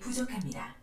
부족합니다.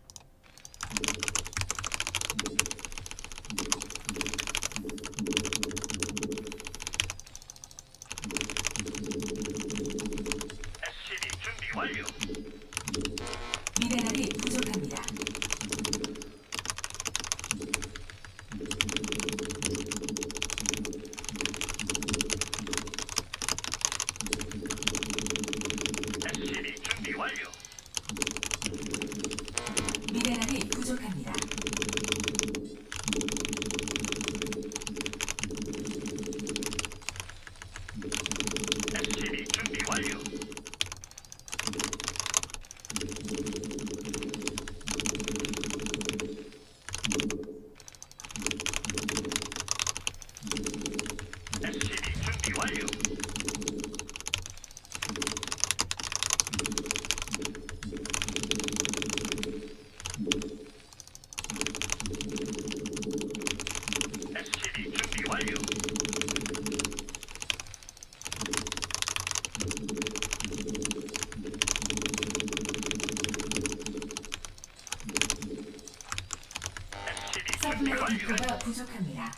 부족합니다.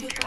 Thank you.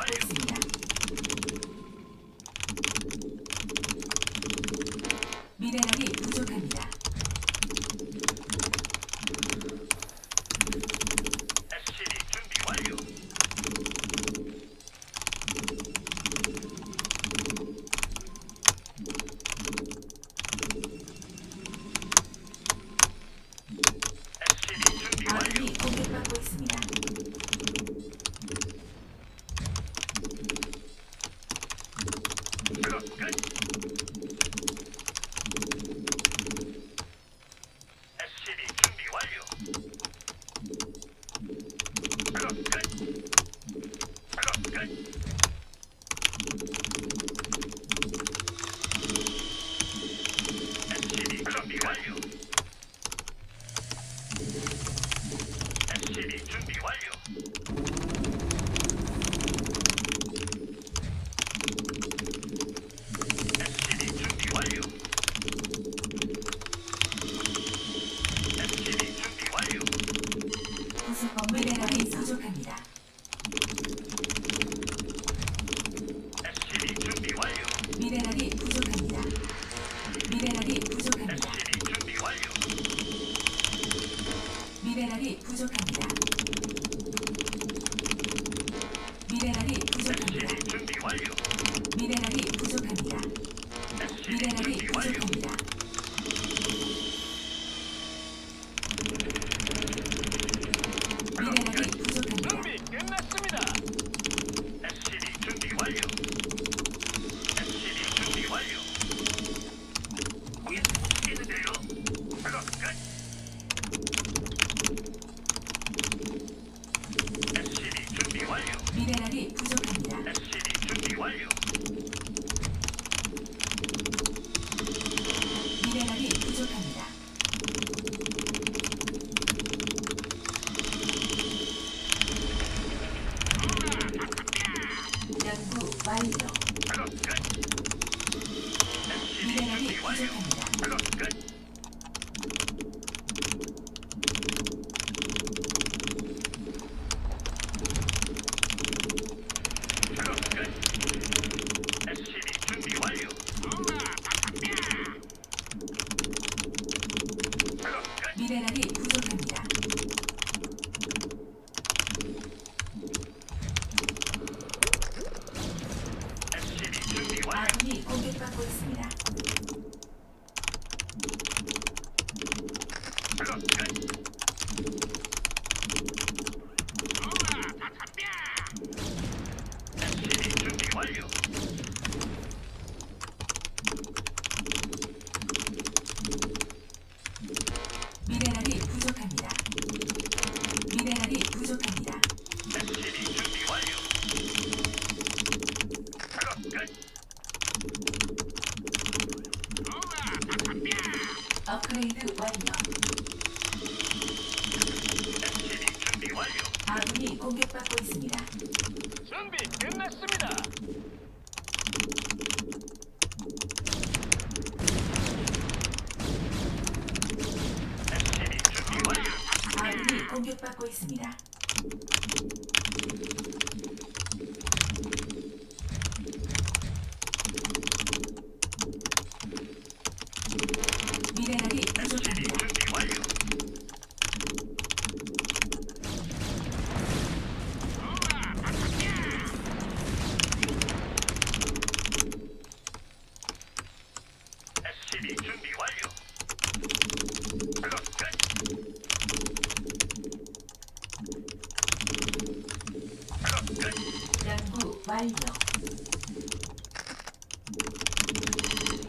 완료.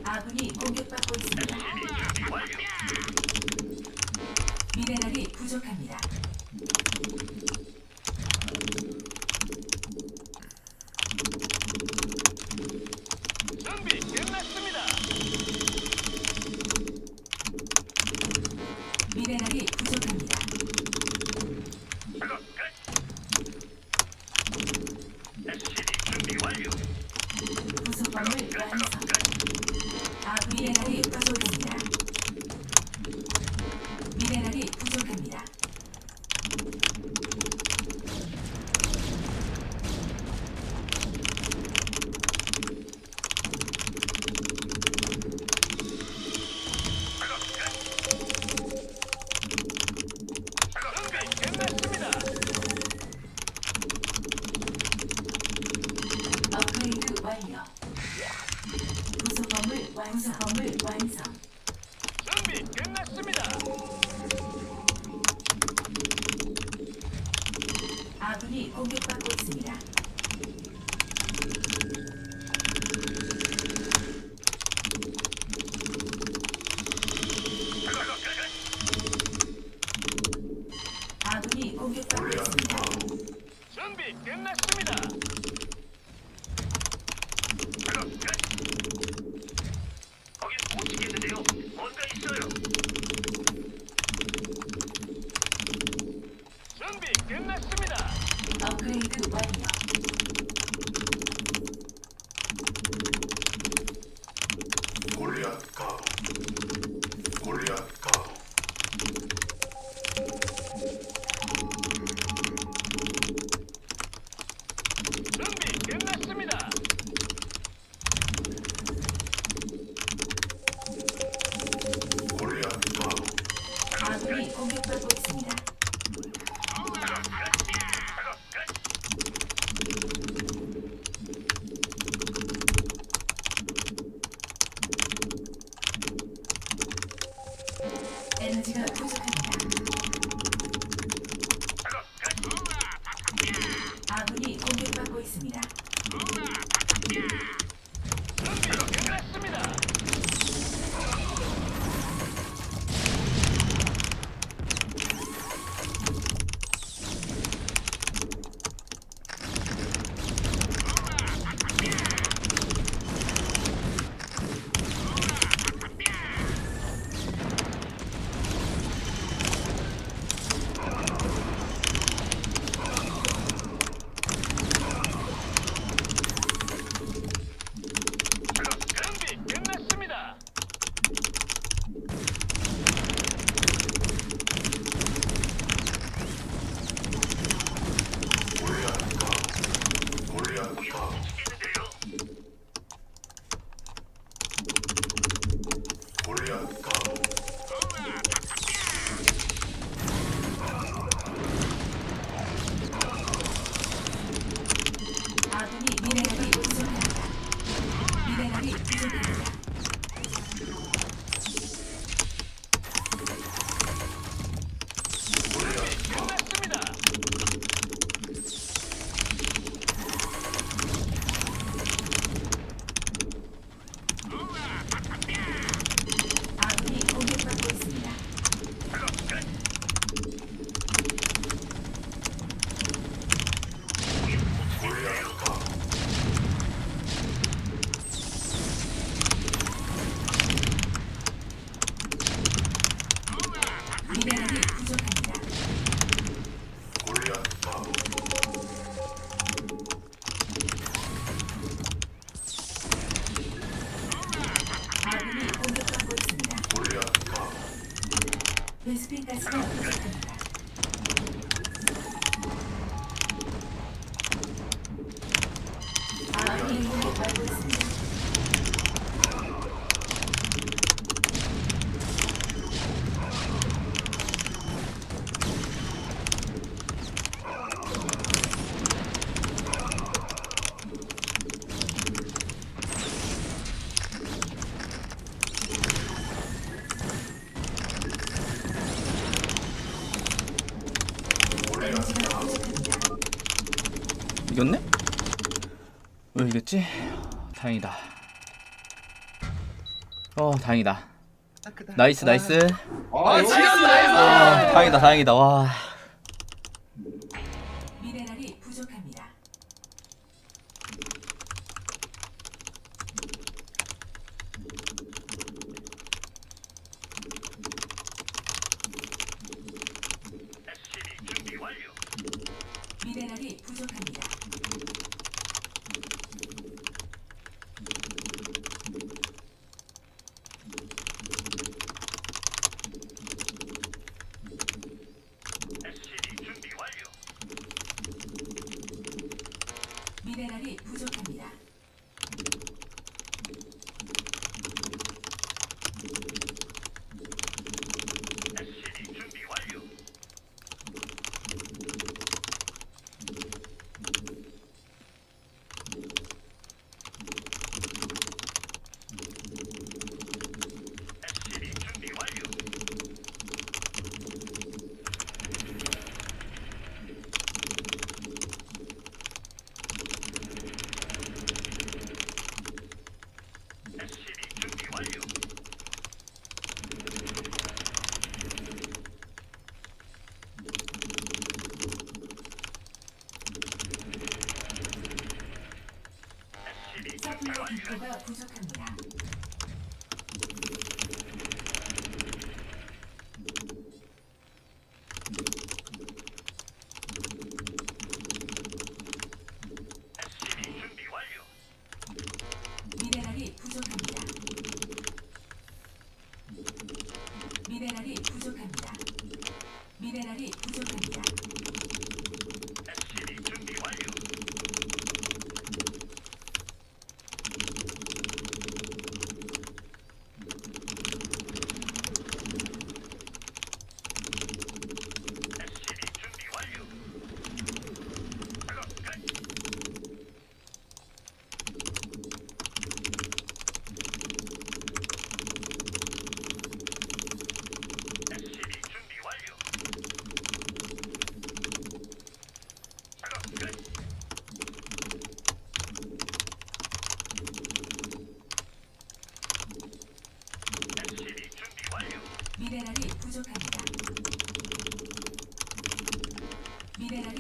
아군이 공격받고 있습니다. 미네랄이 부족합니다. 완성. 준비 끝났습니다. 아군이 공격받 Welcome. 追加して。 있지? 다행이다. 어, 다행이다. 아, 나이스, 나이스. 아, 아 지렸다, 나이스! 아, 다행이다, 다행이다. 와.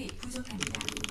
미네랄이 부족합니다.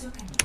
就感觉。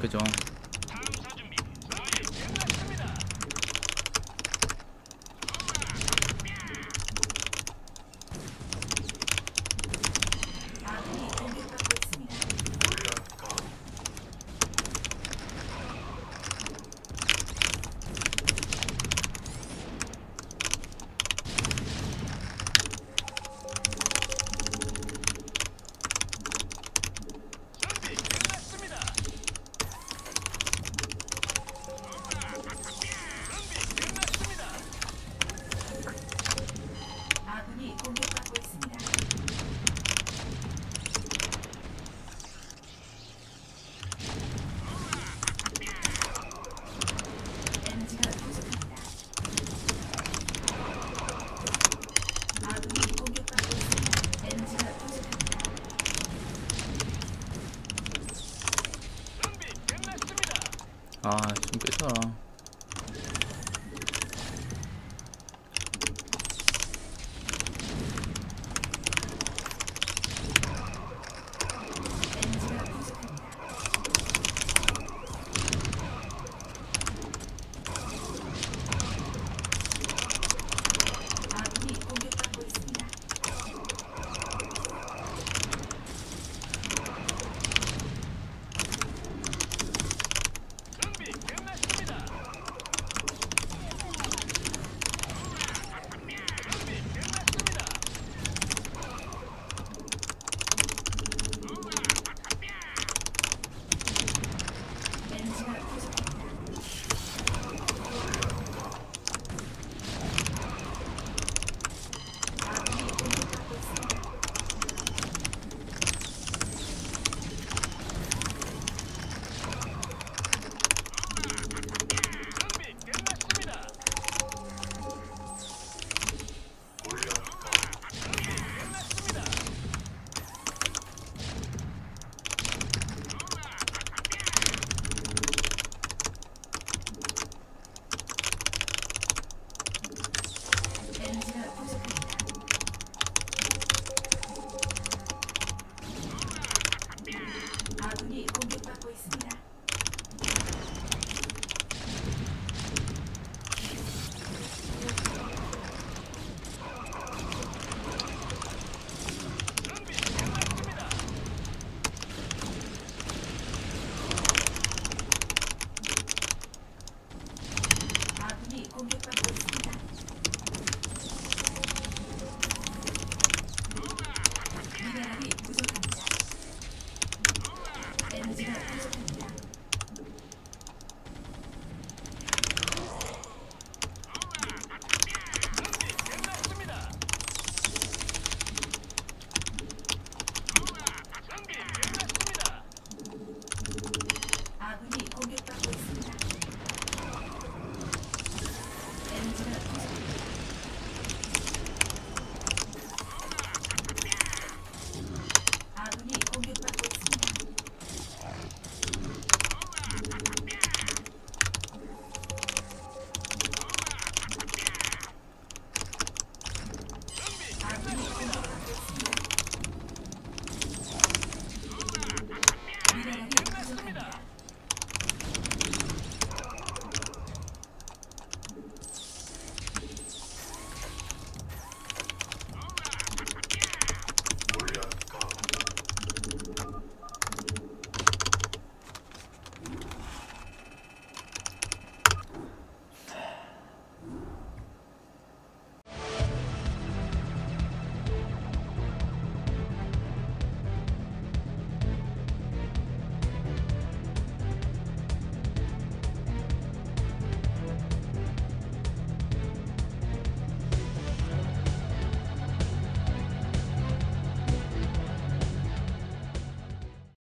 양캐죠